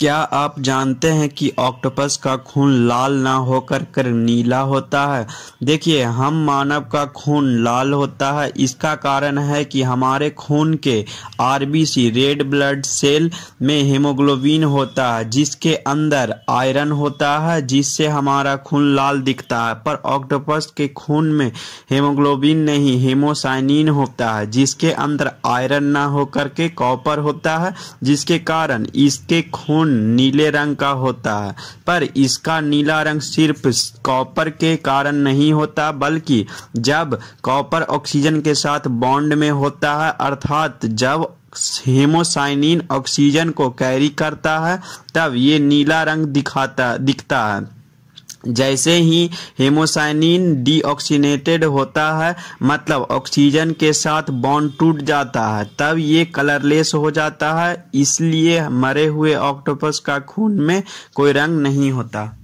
क्या आप जानते हैं कि ऑक्टोपस का खून लाल ना होकर कर नीला होता है? देखिए, हम मानव का खून लाल होता है। इसका कारण है कि हमारे खून के आरबीसी, रेड ब्लड सेल में हेमोग्लोबिन होता है, जिसके अंदर आयरन होता है, जिससे हमारा खून लाल दिखता है। पर ऑक्टोपस के खून में हेमोग्लोबिन नहीं, हेमोसाइनिन होता है, जिसके अंदर आयरन ना होकर के कॉपर होता है, जिसके कारण इसके खून नीले रंग का होता? है पर इसका नीला रंग सिर्फ़ कॉपर के कारण नहीं होता, बल्कि जब कॉपर ऑक्सीजन के साथ बॉन्ड में होता है, अर्थात जब हेमोसाइनिन ऑक्सीजन को कैरी करता है, तब ये नीला रंग दिखाता, दिखता है। जैसे ही हेमोसाइनिन डीऑक्सीनेटेड होता है मतलब ऑक्सीजन के साथ बॉन्ड टूट जाता है, तब ये कलरलेस हो जाता है, इसलिए मरे हुए ऑक्टोपस का खून में कोई रंग नहीं होता।